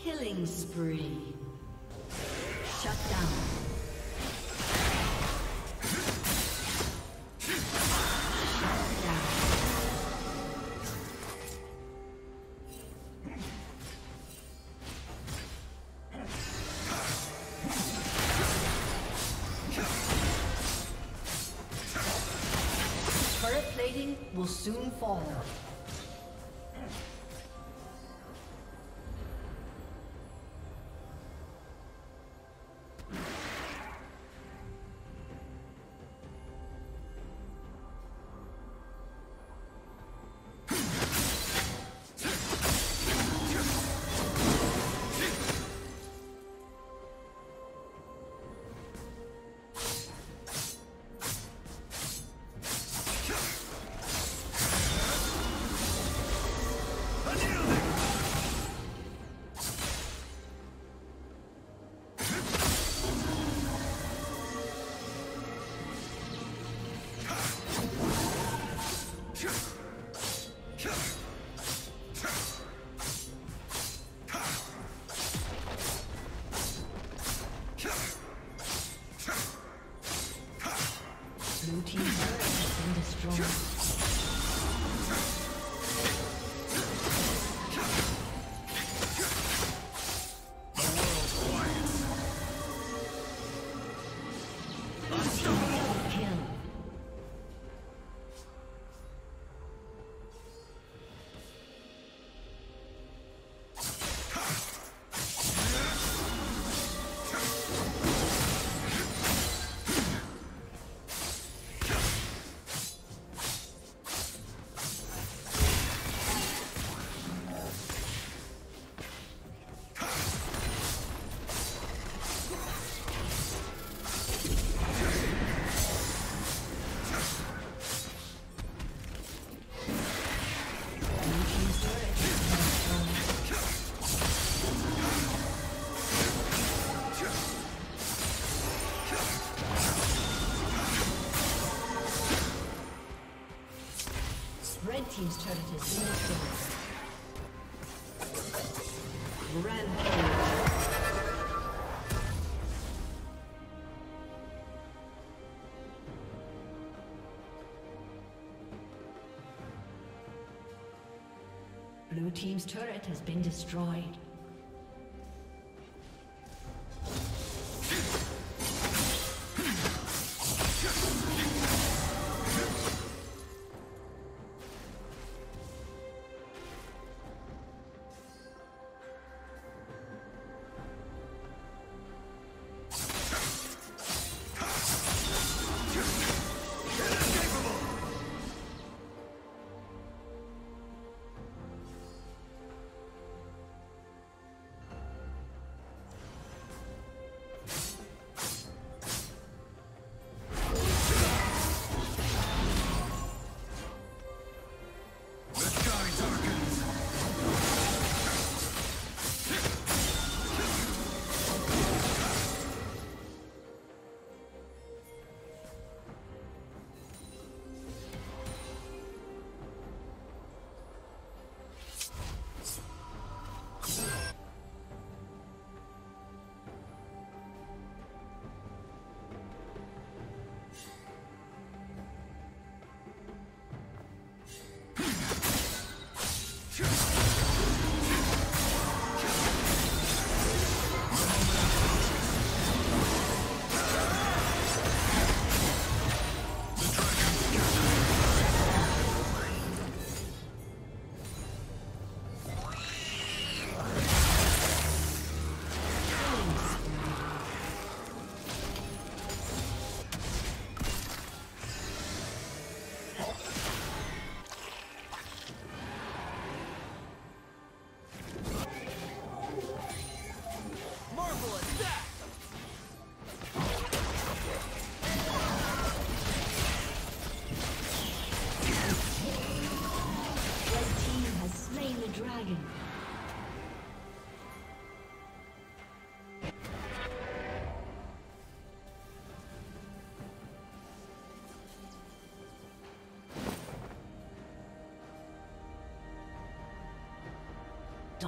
Killing spree. Shut down. Will soon fall. Team's turret destroyed. Blue team's turret has been destroyed.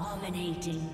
Dominating.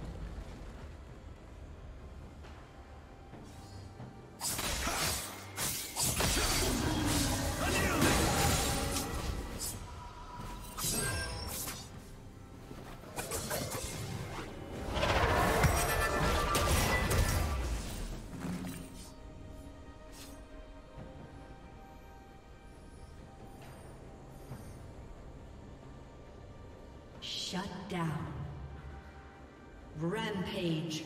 Shut down. Rampage.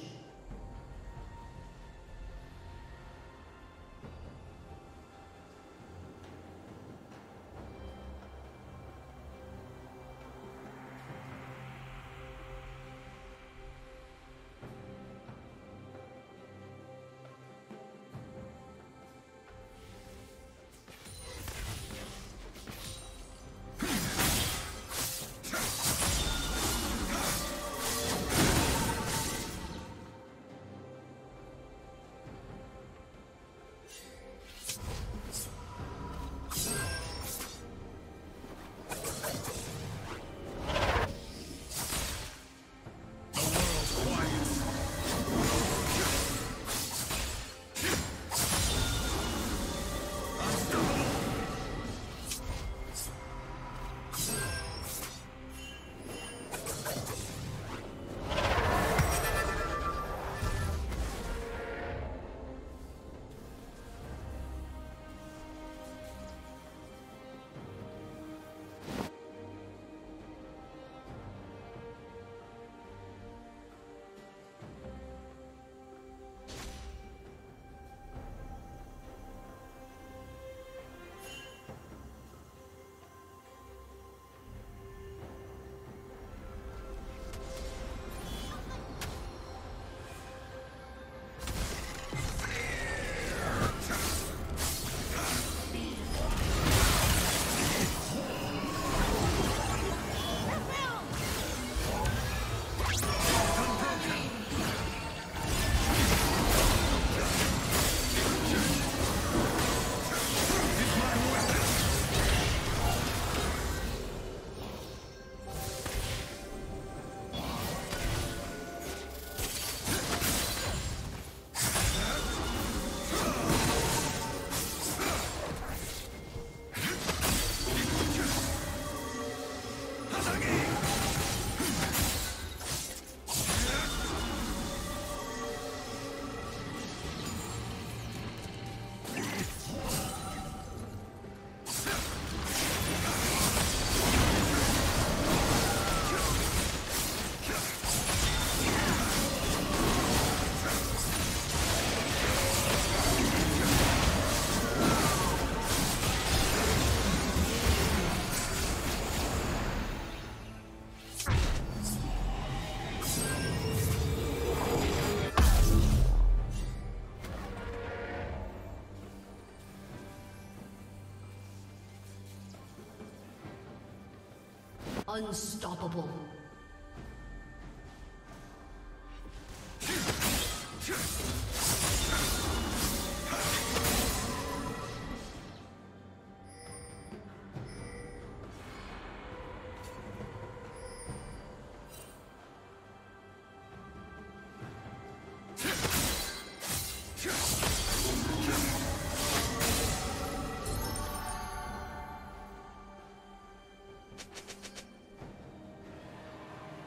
Unstoppable.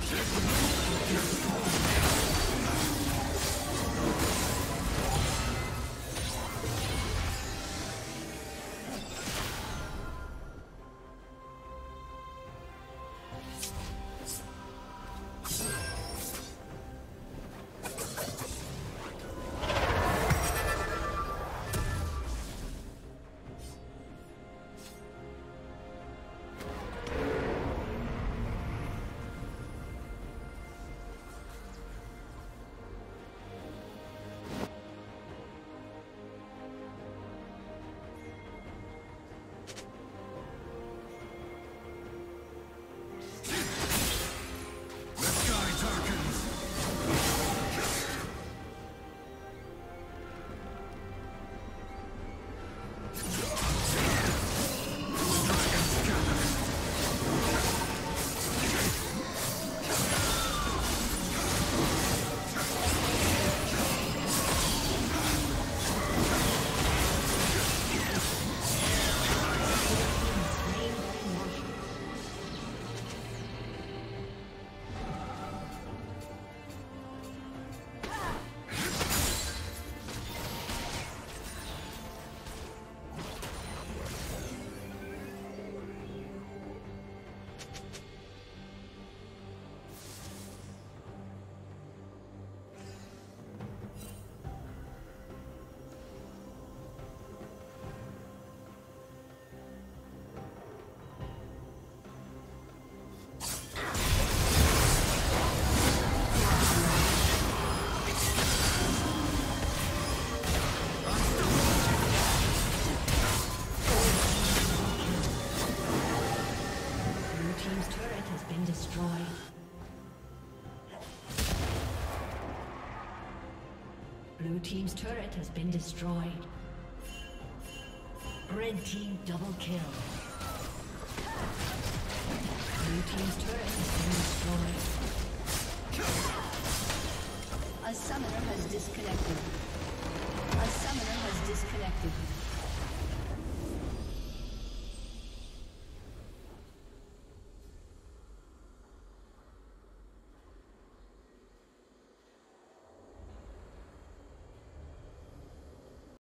Yes, yes, yes. Turret has been destroyed. Red Team double kill. Blue Team's turret has been destroyed. A summoner has disconnected. A summoner has disconnected.